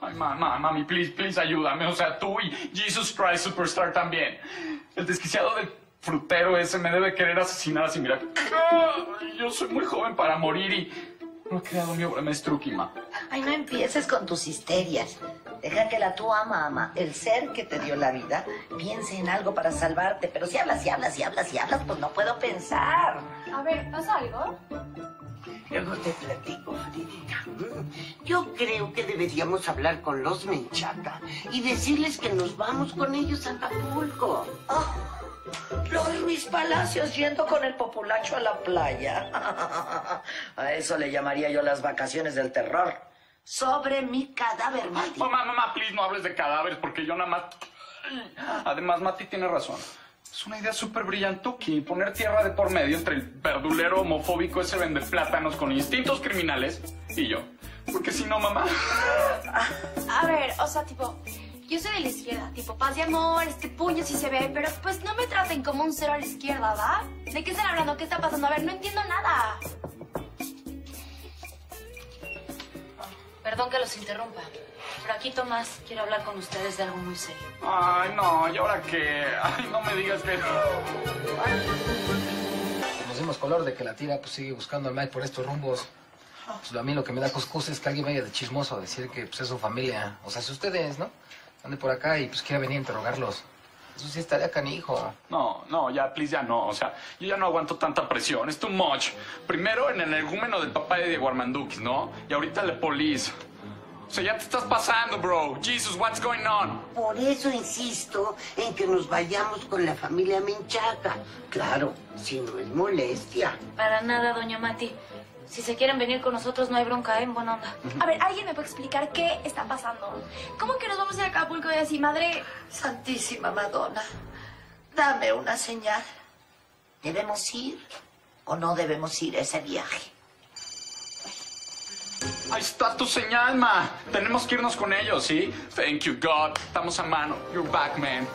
Ay, mamá, mami, please, please, ayúdame. O sea, tú y Jesus Christ Superstar también. El desquiciado del frutero ese me debe querer asesinar así, mira. Yo soy muy joven para morir y no he creado mi obra maestrúquima. Ay, no empieces con tus histerias. Deja que la tu ama, ama, el ser que te dio la vida, piense en algo para salvarte. Pero si hablas y hablas y hablas y hablas, pues no puedo pensar. A ver, ¿pasa algo? Luego te platico, Fridita. Creo que deberíamos hablar con los Menchaca y decirles que nos vamos con ellos a Acapulco. Oh, los Luis Palacios yendo con el populacho a la playa. A eso le llamaría yo las vacaciones del terror. Sobre mi cadáver, Mati. Mamá, mamá, please, no hables de cadáveres porque yo nada más... Además, Mati tiene razón. Es una idea súper brillantuki poner tierra de por medio entre el verdulero homofóbico ese vende plátanos con instintos criminales y yo. Porque si no, mamá... A ver, o sea, tipo, yo soy de la izquierda, tipo paz y amor, este puño sí se ve, pero pues no me traten como un cero a la izquierda, ¿va? ¿De qué están hablando? ¿Qué está pasando? A ver, no entiendo nada. Perdón que los interrumpa, pero aquí Tomás quiere hablar con ustedes de algo muy serio. Ay, no, ¿y ahora qué? Ay, no me digas que... Nos dimos color de que la tira pues sigue buscando al Mike por estos rumbos. Pues a mí lo que me da coscos es que alguien vaya de chismoso a decir que pues, es su familia. O sea, si ustedes, ¿no? Ande por acá y pues quiera venir a interrogarlos. Eso sí estaría canijo. No, no, ya, please, ya no. O sea, yo ya no aguanto tanta presión. Es too much. Primero en el energúmeno del papá de Diego Armandukis, ¿no? Y ahorita la police. O sea, ya te estás pasando, bro. Jesus, what's going on? Por eso insisto en que nos vayamos con la familia Menchaca. Claro, si no es molestia. Para nada, doña Mati. Si se quieren venir con nosotros, no hay bronca, ¿eh? En buena onda. A ver, ¿alguien me puede explicar qué está pasando? ¿Cómo que nos vamos a ir a Acapulco y así, madre? Santísima Madonna, dame una señal. ¿Debemos ir o no debemos ir a ese viaje? Ahí está tu señal, ma. Tenemos que irnos con ellos, ¿sí? Thank you, God. Estamos a mano. You're back, man.